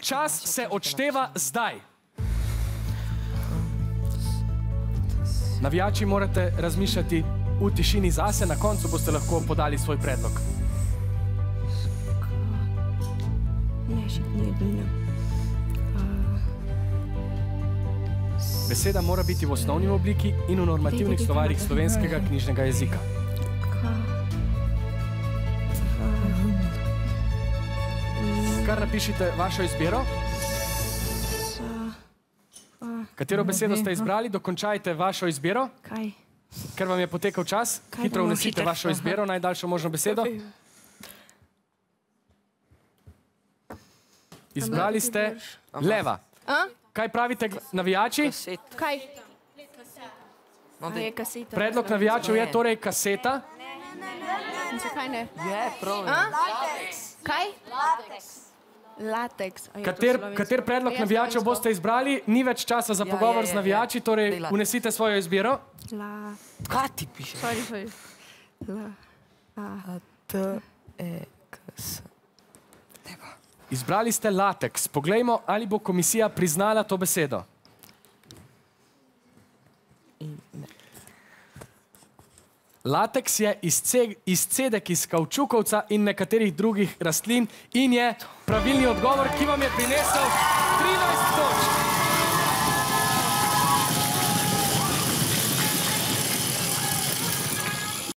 Čas se odšteva zdaj. Navijači morate razmišljati v tišini zase, na koncu boste lahko podali svoj predlog. Beseda mora biti v osnovni obliki in v normativnih slovarjih slovenskega knjižnega jezika. Kar napišite vašo izbiro. Katero besedo ste izbrali, dokončajte vašo izbiro. Kaj? Ker vam je potekel čas, Kaj hitro vnesite vašo izbiro, najdaljšo možno besedo. Izbrali ste leva. Kaj pravite navijači? Kaj? A je kaseta. Predlog navijačev je torej kaseta. Zakaj ne? Je, prav. Kaj? Lateks. A je to Kater, kater predlog A je navijačev boste izbrali? Ni več časa za Ja, pogovor je, z je, navijači, je. torej Dela. unesite svojo izbiro. La. Kaj ti piše? Sorry, sorry. La. T, E, K, S. Izbrali ste lateks. Poglejmo, ali bo komisija priznala to besedo. Lateks je izce- izcedek iz kavčukovca in nekaterih drugih rastlin in je pravilni odgovor, ki vam je prinesel 13 točk.